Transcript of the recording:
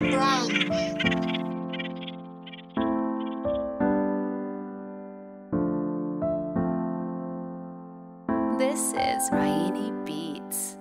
This is Raini Beats.